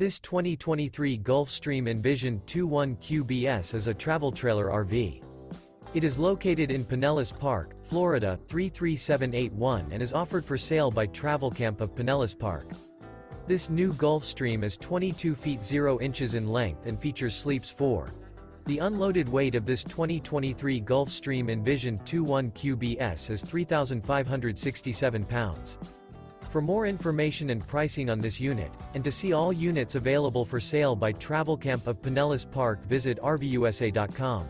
This 2023 Gulfstream Envision 21QBS is a travel trailer RV. It is located in Pinellas Park, Florida, 33781 and is offered for sale by Travel Camp of Pinellas Park. This new Gulfstream is 22 feet 0 inches in length and features sleeps 4. The unloaded weight of this 2023 Gulfstream Envision 21QBS is 3,567 pounds. For more information and pricing on this unit, and to see all units available for sale by Travelcamp of Pinellas Park visit RVUSA.com.